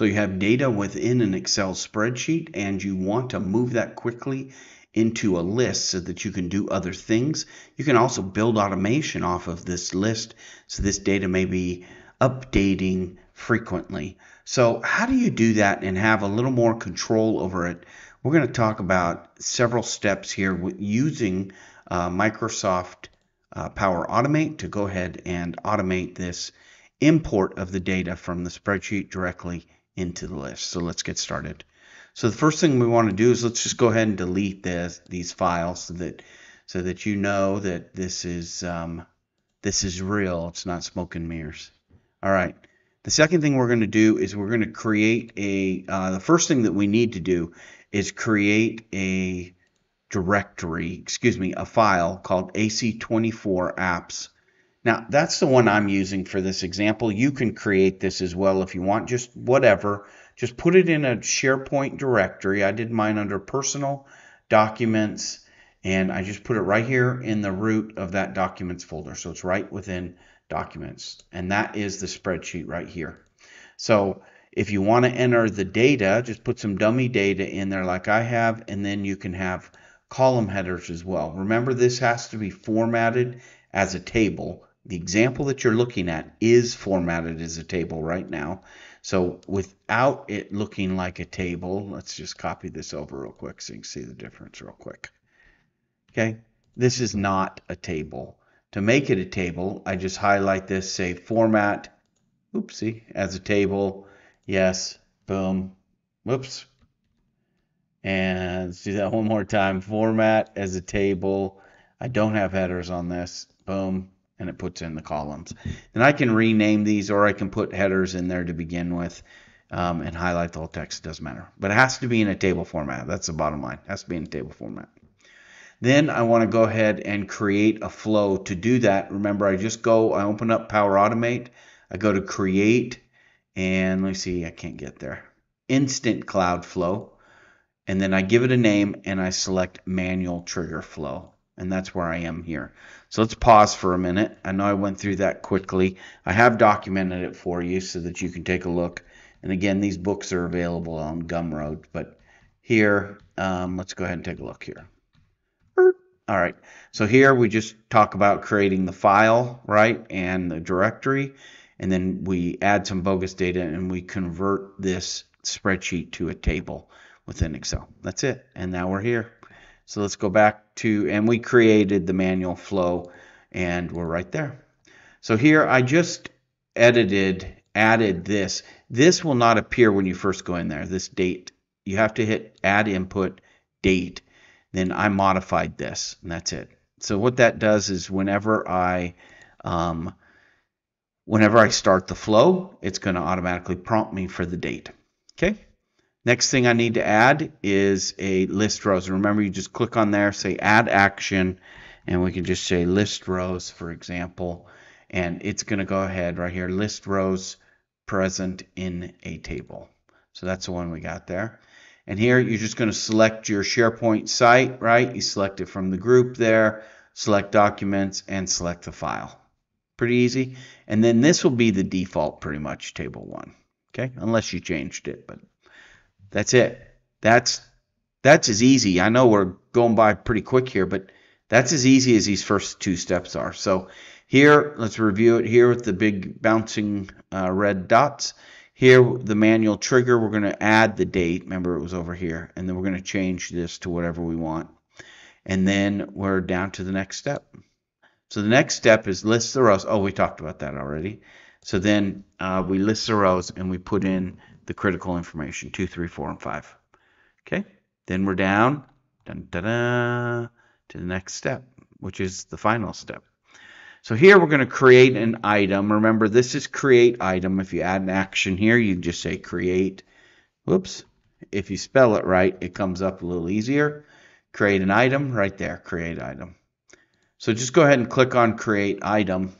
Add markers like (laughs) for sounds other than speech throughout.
So you have data within an Excel spreadsheet and you want to move that quickly into a list so that you can do other things. You can also build automation off of this list so this data may be updating frequently. So how do you do that and have a little more control over it? We're going to talk about several steps here using uh, Microsoft uh, Power Automate to go ahead and automate this import of the data from the spreadsheet directly into the list. So let's get started. So the first thing we want to do is let's just go ahead and delete this, these files so that so that you know that this is um, this is real. It's not smoke and mirrors. All right. The second thing we're going to do is we're going to create a. Uh, the first thing that we need to do is create a directory, excuse me, a file called AC24 apps. Now, that's the one I'm using for this example. You can create this as well if you want, just whatever. Just put it in a SharePoint directory. I did mine under personal documents, and I just put it right here in the root of that documents folder. So it's right within documents, and that is the spreadsheet right here. So if you want to enter the data, just put some dummy data in there like I have, and then you can have column headers as well. Remember, this has to be formatted as a table. The example that you're looking at is formatted as a table right now. So without it looking like a table, let's just copy this over real quick so you can see the difference real quick. Okay, this is not a table. To make it a table, I just highlight this, say format, oopsie, as a table, yes, boom, whoops, and let's do that one more time. Format as a table. I don't have headers on this. Boom. And it puts in the columns. And I can rename these or I can put headers in there to begin with um, and highlight the whole text. It doesn't matter. But it has to be in a table format. That's the bottom line. It has to be in a table format. Then I want to go ahead and create a flow. To do that, remember I just go, I open up Power Automate. I go to create and let me see, I can't get there. Instant Cloud Flow and then I give it a name and I select manual trigger flow and that's where I am here. So let's pause for a minute. I know I went through that quickly. I have documented it for you so that you can take a look. And again, these books are available on Gumroad, but here, um, let's go ahead and take a look here. All right, so here we just talk about creating the file, right, and the directory, and then we add some bogus data and we convert this spreadsheet to a table within Excel. That's it. And now we're here. So let's go back to, and we created the manual flow and we're right there. So here I just edited, added this. This will not appear when you first go in there, this date. You have to hit add input date. Then I modified this and that's it. So what that does is whenever I um, whenever I start the flow, it's going to automatically prompt me for the date. Okay. Next thing I need to add is a list rows. Remember, you just click on there, say add action, and we can just say list rows, for example, and it's going to go ahead right here, list rows present in a table. So that's the one we got there. And here you're just going to select your SharePoint site, right? You select it from the group there, select documents, and select the file. Pretty easy. And then this will be the default pretty much table one. Okay, unless you changed it, but that's it. That's that's as easy. I know we're going by pretty quick here, but that's as easy as these first two steps are. So here, let's review it here with the big bouncing uh, red dots. Here, the manual trigger, we're going to add the date. Remember, it was over here. And then we're going to change this to whatever we want. And then we're down to the next step. So the next step is list the rows. Oh, we talked about that already. So then uh, we list the rows and we put in the critical information, two, three, four, and five. Okay, then we're down dun, dun, dun, to the next step, which is the final step. So here we're going to create an item. Remember, this is create item. If you add an action here, you just say create. Whoops. If you spell it right, it comes up a little easier. Create an item right there, create item. So just go ahead and click on create item.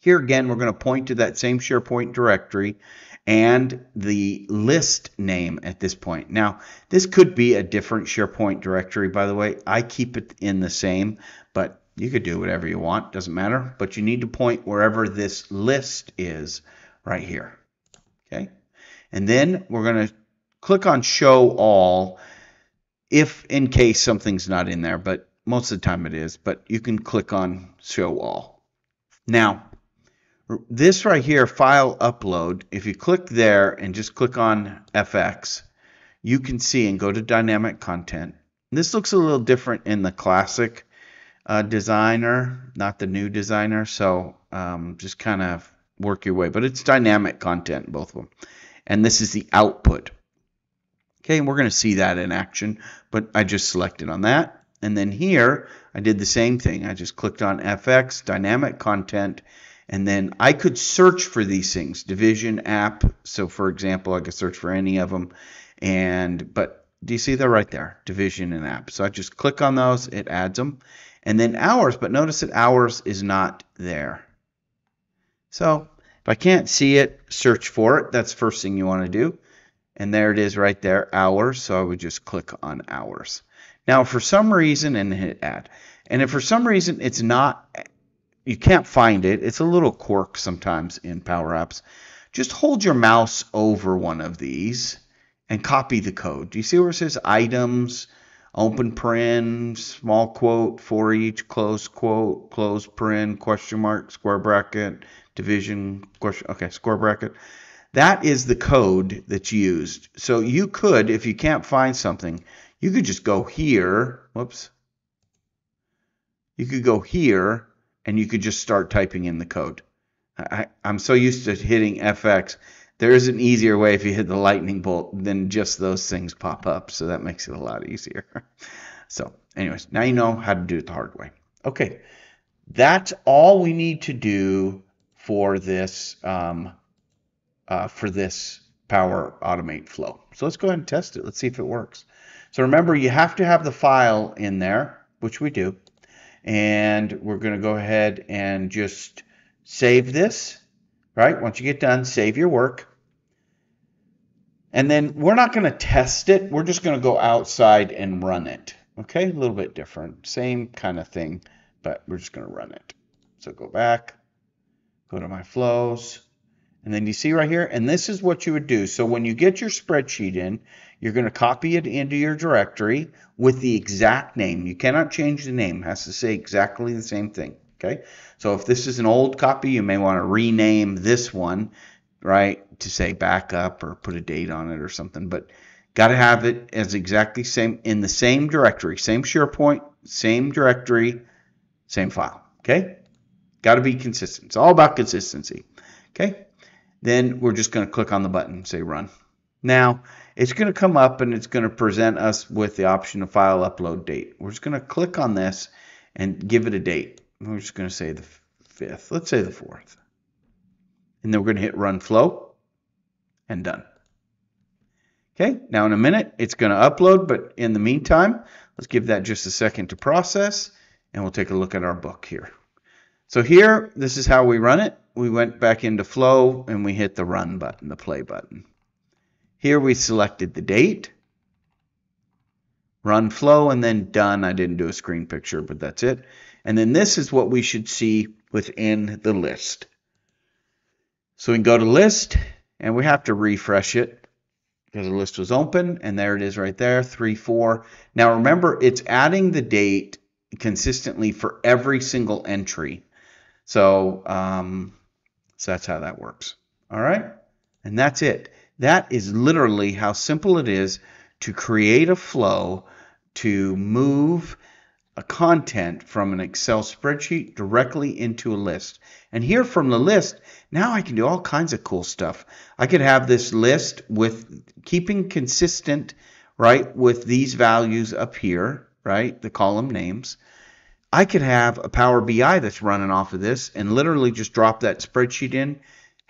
Here again, we're going to point to that same SharePoint directory and the list name at this point. Now, this could be a different SharePoint directory, by the way. I keep it in the same, but you could do whatever you want, doesn't matter. But you need to point wherever this list is right here. Okay. And then we're going to click on show all if in case something's not in there, but most of the time it is, but you can click on show all. Now, this right here, file upload, if you click there and just click on FX, you can see and go to dynamic content. This looks a little different in the classic uh, designer, not the new designer. So um, just kind of work your way. But it's dynamic content, both of them. And this is the output. Okay, and we're going to see that in action. But I just selected on that. And then here, I did the same thing. I just clicked on FX, dynamic content, and then I could search for these things, division app. So for example, I could search for any of them. And, but do you see they're right there, division and app. So I just click on those, it adds them. And then hours, but notice that hours is not there. So if I can't see it, search for it. That's the first thing you want to do. And there it is right there, hours. So I would just click on hours. Now, for some reason, and hit add. And if for some reason it's not, you can't find it, it's a little quirk sometimes in Power Apps. Just hold your mouse over one of these and copy the code. Do you see where it says items, open paren, small quote, for each, close quote, close paren, question mark, square bracket, division, question, okay, square bracket. That is the code that's used. So you could, if you can't find something, you could just go here, whoops, you could go here and you could just start typing in the code. I, am so used to hitting FX. There is an easier way if you hit the lightning bolt than just those things pop up. So that makes it a lot easier. (laughs) so anyways, now you know how to do it the hard way. Okay, that's all we need to do for this um, uh, for this Power Automate flow. So let's go ahead and test it. Let's see if it works. So remember, you have to have the file in there, which we do. And we're going to go ahead and just save this, right? Once you get done, save your work. And then we're not going to test it. We're just going to go outside and run it. Okay, a little bit different. Same kind of thing, but we're just going to run it. So go back, go to my flows, and then you see right here, and this is what you would do. So when you get your spreadsheet in, you're going to copy it into your directory with the exact name. You cannot change the name. It has to say exactly the same thing. Okay. So if this is an old copy, you may want to rename this one, right, to say backup or put a date on it or something. But got to have it as exactly same in the same directory, same SharePoint, same directory, same file. Okay. Got to be consistent. It's all about consistency. Okay. Then we're just going to click on the button, say run. Now, it's going to come up and it's going to present us with the option of file upload date. We're just going to click on this and give it a date. We're just going to say the 5th. Let's say the 4th. And then we're going to hit run flow and done. Okay, now in a minute it's going to upload, but in the meantime, let's give that just a second to process and we'll take a look at our book here. So here, this is how we run it. We went back into flow and we hit the run button, the play button. Here we selected the date, run flow, and then done. I didn't do a screen picture, but that's it. And then this is what we should see within the list. So we can go to list and we have to refresh it because the list was open and there it is right there, 3, 4. Now remember, it's adding the date consistently for every single entry. So, um, so that's how that works. All right. And that's it. That is literally how simple it is to create a flow to move a content from an Excel spreadsheet directly into a list. And here from the list, now I can do all kinds of cool stuff. I could have this list with keeping consistent, right, with these values up here, right, the column names. I could have a Power BI that's running off of this and literally just drop that spreadsheet in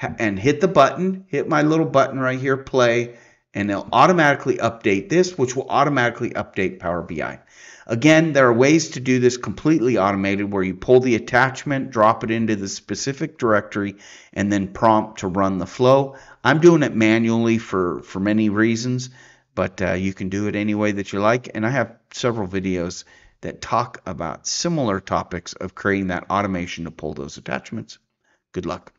and hit the button, hit my little button right here, play, and it'll automatically update this, which will automatically update Power BI. Again, there are ways to do this completely automated where you pull the attachment, drop it into the specific directory, and then prompt to run the flow. I'm doing it manually for, for many reasons, but uh, you can do it any way that you like. And I have several videos that talk about similar topics of creating that automation to pull those attachments. Good luck.